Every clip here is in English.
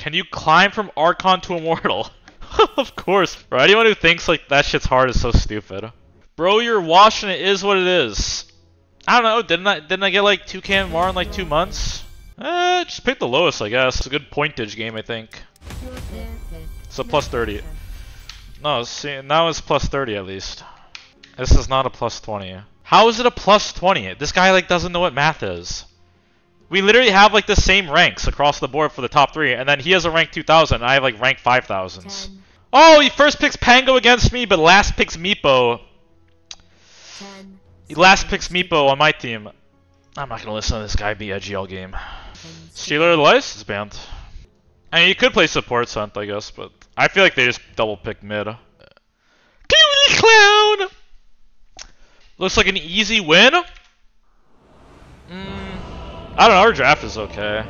Can you climb from Archon to Immortal? of course, bro. Anyone who thinks like that shit's hard is so stupid. Bro, you're washing it is what it is. I don't know, didn't I didn't I get like 2k more in like two months? Eh, just pick the lowest I guess. It's a good pointage game I think. It's a plus 30. No, see now it's plus 30 at least. This is not a plus 20. How is it a plus 20? This guy like doesn't know what math is. We literally have like the same ranks across the board for the top three, and then he has a rank 2000, and I have like rank 5000s. Oh, he first picks Pango against me, but last picks Meepo. He last picks Meepo on my team. I'm not gonna listen to this guy be edgy all game. Stealer of the Lice is banned. I mean, you could play support Scent, I guess, but I feel like they just double pick mid. Clown! Looks like an easy win. I don't know, our draft is okay.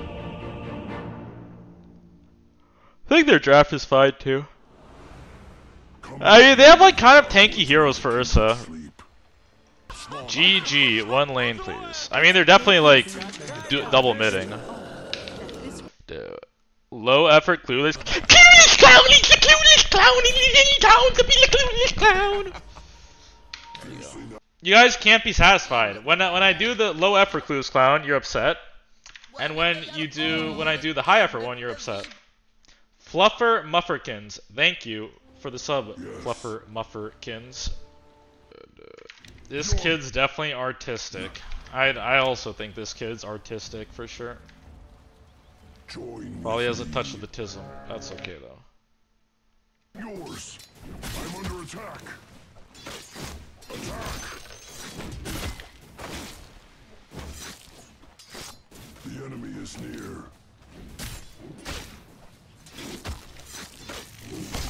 I think their draft is fine too. I mean, they have like kind of tanky heroes for Ursa. GG, one lane please. I mean, they're definitely like double midding. Dude. Low effort, clueless. Clueless clown! He's the clueless clown! He's town to be the clown! You guys can't be satisfied. When I, when I do the low effort clues clown, you're upset. And when you do when I do the high effort one, you're upset. Fluffer Mufferkins, thank you for the sub, yes. Fluffer Mufferkins. This kid's definitely artistic. I I also think this kid's artistic for sure. Probably has a touch of the tism. That's okay though. Yours. I'm under attack. Attack. The enemy is near.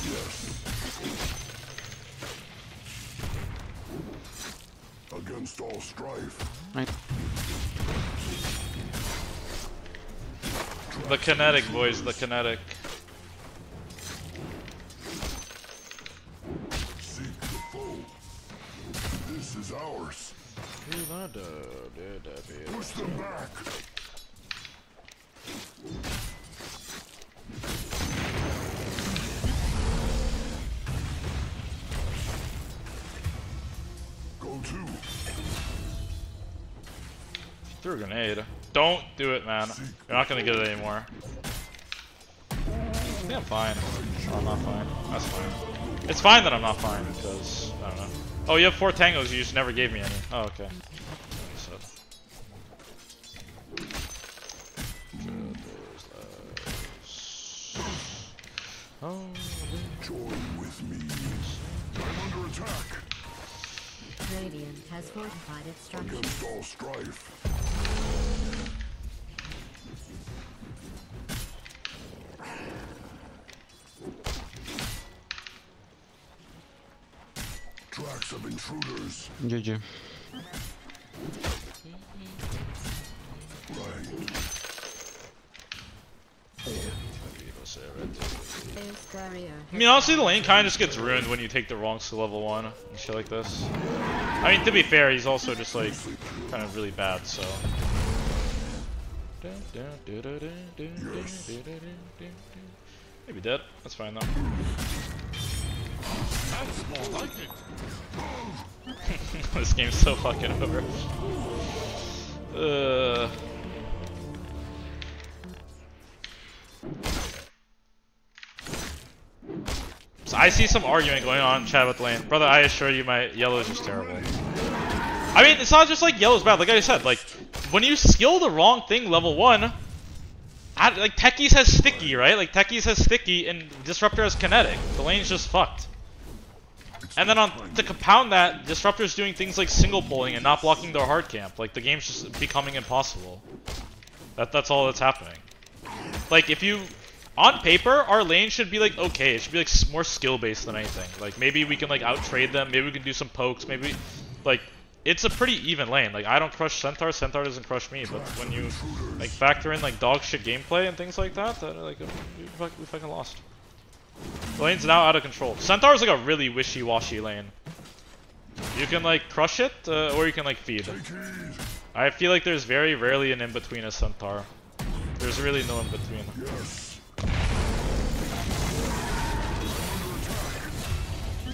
Yes. Against all strife. Right. The kinetic, boys, the kinetic. To. Threw a grenade. Don't do it, man. You're not gonna get it anymore. I'm fine. Oh, I'm not fine. That's fine. It's fine that I'm not fine, because, I don't know. Oh, you have four tangos, you just never gave me any. Oh, okay. Has fortified its structure. Against all strife. Tracks of intruders. GG. I mean, honestly, the lane kind of just gets ruined when you take the wrong skill level 1 and shit like this. I mean, to be fair, he's also just, like, kind of really bad, so... Maybe dead. That's fine, though. this game's so fucking over. Uh... So I see some argument going on in chat with lane. Brother, I assure you my yellow is just terrible. I mean, it's not just like yellow's bad. Like I said, like, when you skill the wrong thing level 1, I, like, Techies has sticky, right? Like, Techies has sticky and Disruptor has kinetic. The lane's just fucked. And then on to compound that, Disruptor's doing things like single pulling and not blocking their hard camp. Like, the game's just becoming impossible. That, that's all that's happening. Like, if you on paper, our lane should be like okay. It should be like more skill based than anything. Like maybe we can like out trade them. Maybe we can do some pokes. Maybe like it's a pretty even lane. Like I don't crush Centaur. Centaur doesn't crush me. But when you like factor in like dog shit gameplay and things like that, that like we, fucking lost. The lane's now out of control. Centaur is like a really wishy-washy lane. You can like crush it, uh, or you can like feed. I feel like there's very rarely an in-between a Centaur. There's really no in-between.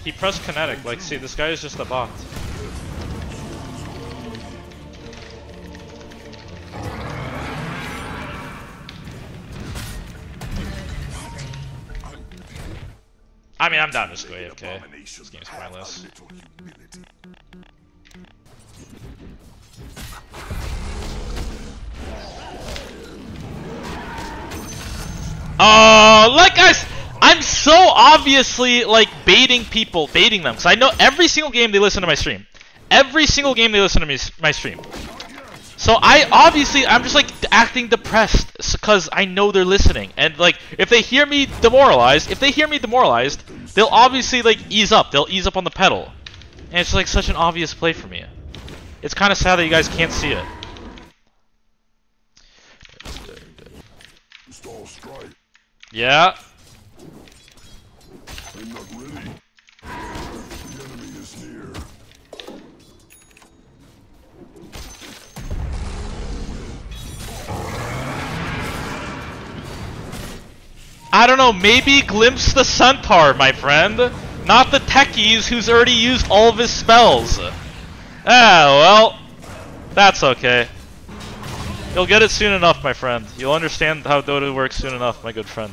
He pressed kinetic. Like, see, this guy is just a bot. I mean, I'm down to go AFK. This game's pointless. Oh, like I'm so obviously like baiting people, baiting them, because I know every single game they listen to my stream. Every single game they listen to me, my stream. So I obviously I'm just like acting depressed because I know they're listening, and like if they hear me demoralized, if they hear me demoralized, they'll obviously like ease up. They'll ease up on the pedal, and it's like such an obvious play for me. It's kind of sad that you guys can't see it. Yeah, not ready. The enemy is near. I don't know, maybe glimpse the centaur, my friend. Not the techies who's already used all of his spells. Ah, well, that's okay. You'll get it soon enough, my friend. You'll understand how Dota works soon enough, my good friend.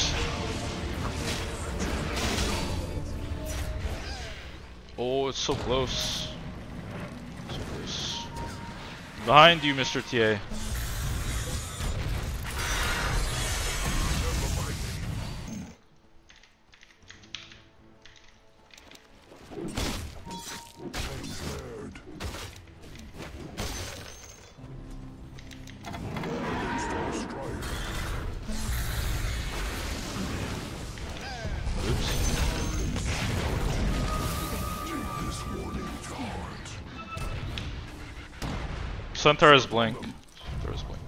Oh, it's so close. So close. Behind you, Mr. TA. Centaur is blink. Centaur is blink.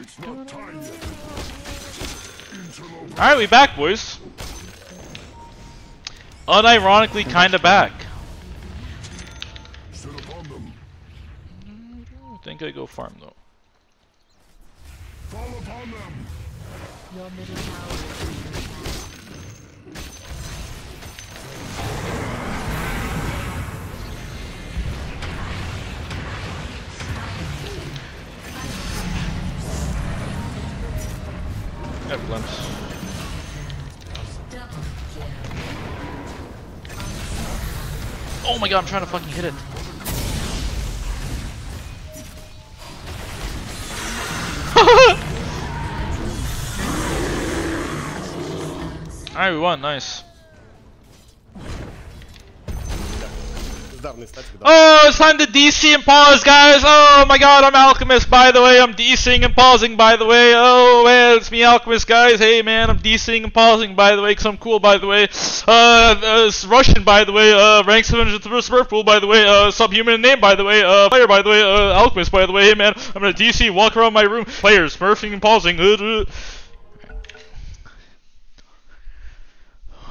It's not time yet. Interloper. Alright, we back, boys. Unironically, kinda back. Set upon them. I think I go farm though. Fall upon them. Have glimpse. Oh my god, I'm trying to fucking hit it. Alright, we won, nice. Oh, it's time to DC and pause, guys. Oh my god, I'm Alchemist, by the way. I'm DCing and pausing, by the way. Oh, well, it's me, Alchemist, guys. Hey, man, I'm DCing and pausing, by the way, because I'm cool, by the way. Uh, uh, it's Russian, by the way. Uh, rank 701st rule, by the way. Uh, subhuman name, by the way. Uh, fire, by the way. Uh, Alchemist, by the way. Hey, man, I'm gonna DC, walk around my room. Players, smurfing and pausing. Uh, uh.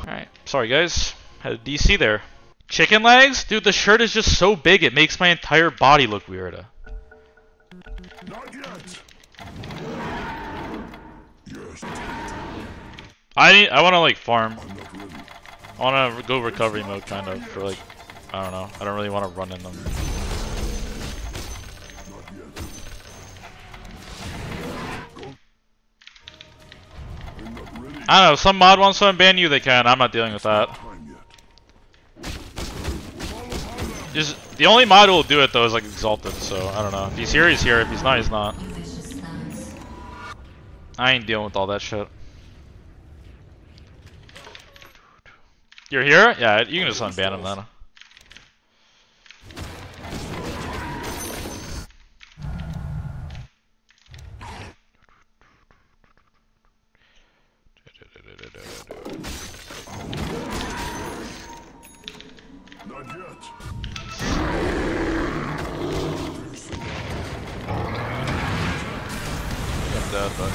Alright, sorry guys. Had a DC there. Chicken legs? Dude, the shirt is just so big it makes my entire body look weird. I need, I want to like farm. I want to go recovery mode kind of for like I don't know. I don't really want to run in them. I don't know. Some mod wants to unban you, they can. I'm not dealing with that. Time yet. Fall upon them. Just the only mod who will do it though is like exalted. So I don't know. If he's here, he's here. If he's not, he's not. I ain't dealing with all that shit. You're here? Yeah, you can just unban him then. dead, but...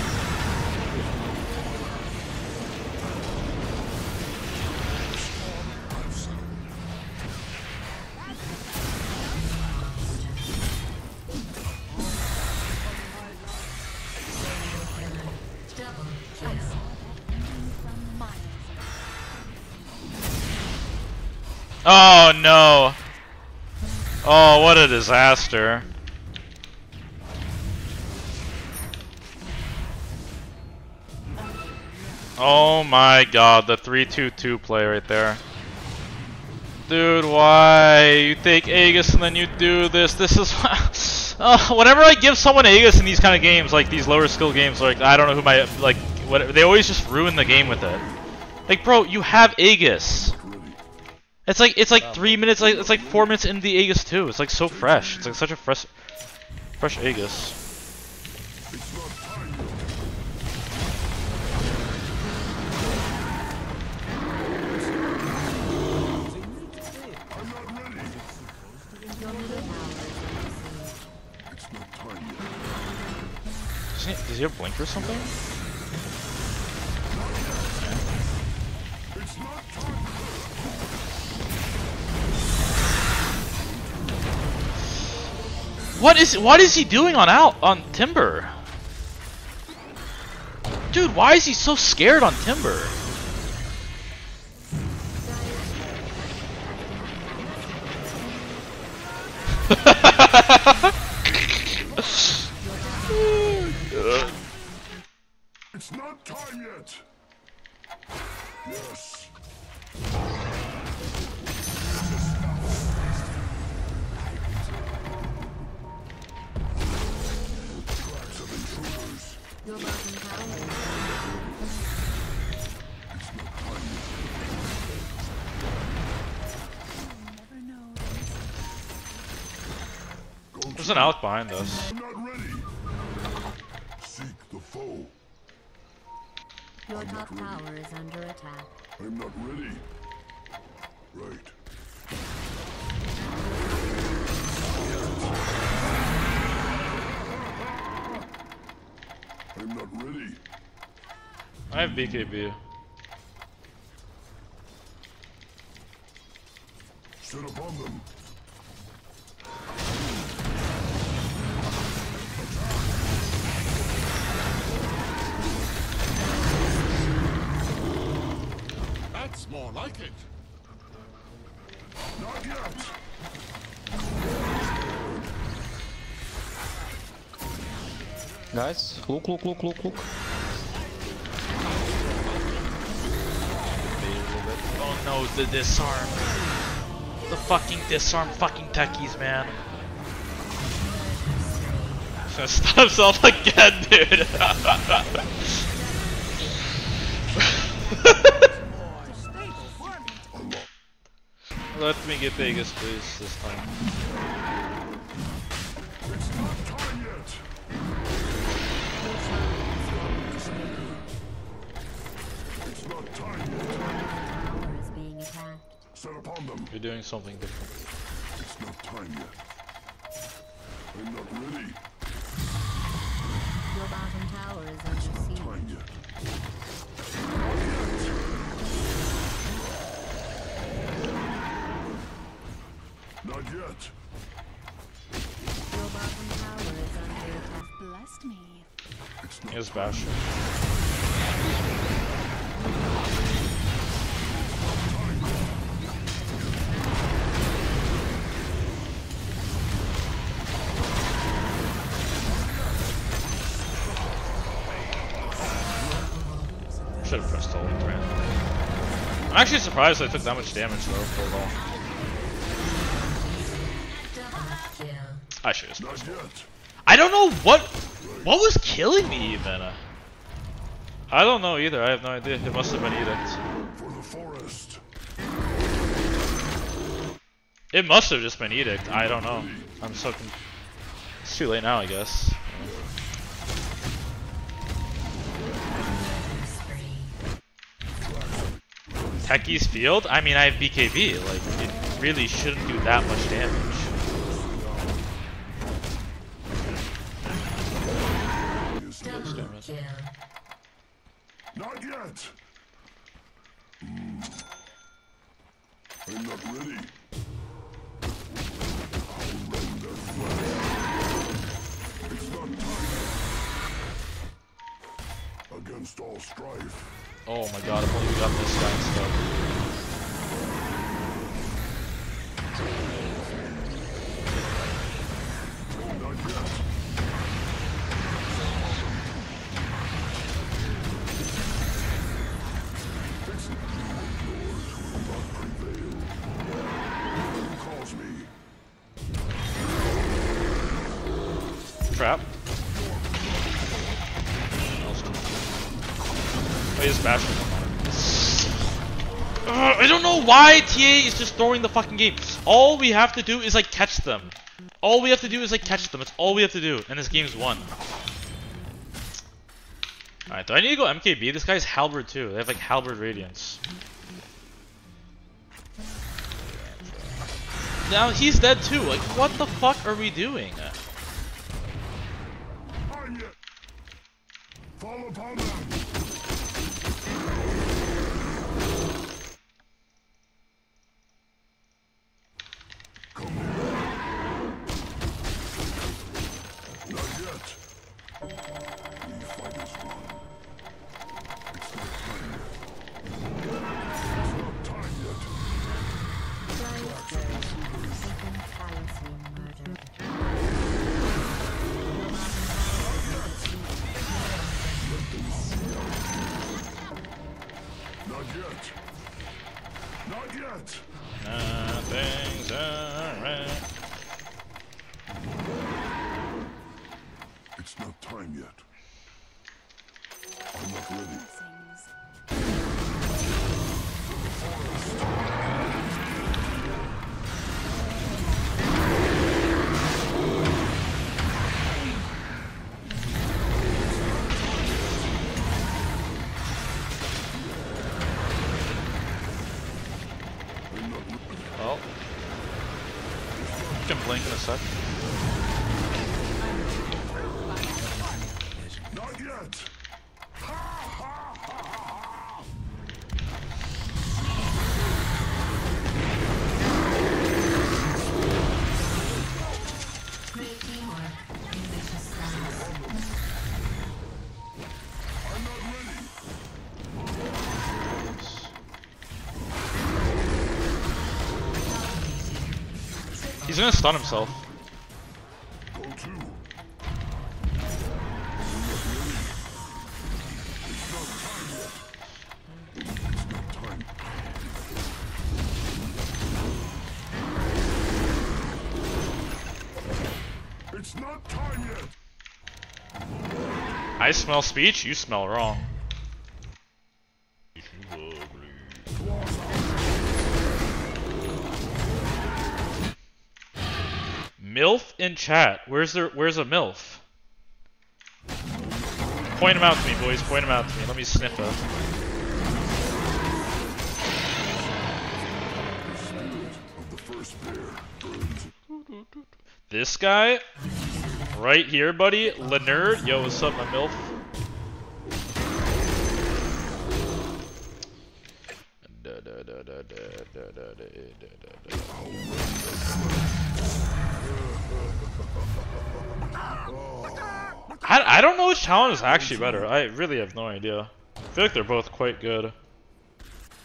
Oh no! Oh, what a disaster. Oh my god, the 3-2-2 play right there. Dude, why? You take Aegis and then you do this. This is... uh, whenever I give someone Aegis in these kind of games, like these lower skill games, like, I don't know who my... Like, what, they always just ruin the game with it. Like, bro, you have Aegis. It's like it's like three minutes. Like it's like four minutes into the Aegis too. It's like so fresh. It's like such a fresh, fresh Aegis. Does he, does he have blink or something? What is what is he doing on out on Timber? Dude, why is he so scared on Timber? There's an Alec behind us. I'm not ready. Seek the foe. Your top tower is under attack. I'm not ready. Right. I'm not ready. I have BKB. Set upon them. That's more like it. Not yet. Guys, look, look, look, look, look. Oh no, the disarm. The fucking disarm fucking techies, man. He's gonna stun himself again, dude. Let me get Vegas, please, this time. You're doing something different. It's not time yet. I'm not ready. Your bottom tower is under siege. Not Here's Bastion. Should have pressed ult? I'm actually surprised I took that much damage though for I should have. I don't know what what was killing me even. I don't know either. I have no idea. It must have been edict. For the forest. It must have just been edict. I don't know. I'm so. It's too late now, I guess. Techie's field? I mean, I have BKB. Like, it really shouldn't do that much damage. Not yet. Hmm. I'm not ready. It's not time. Against Install strife. Oh my god, if only got this guy instead. Trap. Oh, bashing. Ugh, I don't know why TA is just throwing the fucking game. All we have to do is like catch them. All we have to do is like catch them. That's all we have to do, and this game's won. Alright, do I need to go MKB? This guy's Halberd too. They have like Halberd Radiance. Now he's dead too. Like, what the fuck are we doing? I'm yet. Fall upon them. It's not time yet. I'm not ready. He's gonna stun himself. I smell speech, you smell wrong. MILF in chat. Where's there? Where's a MILF? Point them out to me, boys. Point them out to me. Let me sniff them. This guy, right here, buddy, Lenerd. Yo, what's up, my MILF? I, I don't know which challenge is actually better. I really have no idea. I feel like they're both quite good.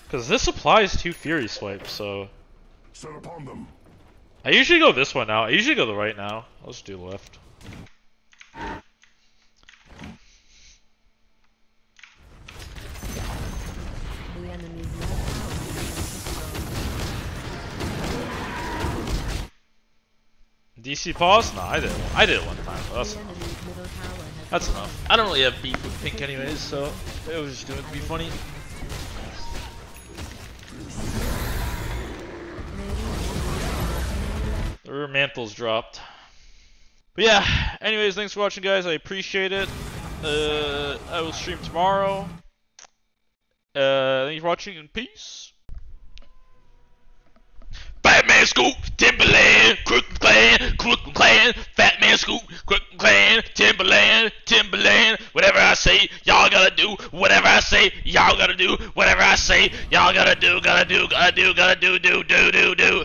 Because this applies to Fury Swipe, so... Upon them. I usually go this one now. I usually go the right now. Let's do left. DC pause? No, I did it. one- I did it one time. But that's enough. enemy's middle tower has That's enough. I don't really have beef with Pink anyways, so it was just doing to be funny. The mantle's dropped. But yeah, anyways, thanks for watching, guys. I appreciate it. Uh, I will stream tomorrow. Uh, thank you for watching, and peace. Fat Man Scoop, Timbaland, Crooklyn Clan, Crooklyn Clan, Fat Man Scoop, Crooklyn Clan, Timbaland, Timbaland, whatever I say, y'all gotta do, whatever I say, y'all gotta do, whatever I say, y'all gotta do, gotta do, gotta do, gotta do, do, do, do, do.